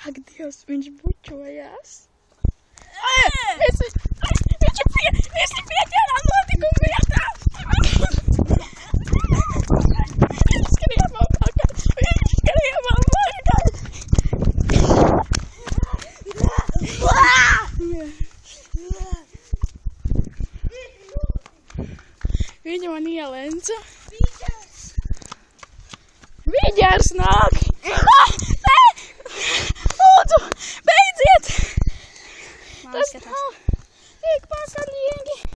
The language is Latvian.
Ak, Dievs, viņš bučojās. Mēs, viņš ir pie, mēs ir pieķērām notikumu vietā. Viņš skrien man pakaļ. Viņš skrien man pakaļ. Viņa man ielenca. Viņas nāk! Alles getan. Ich mag an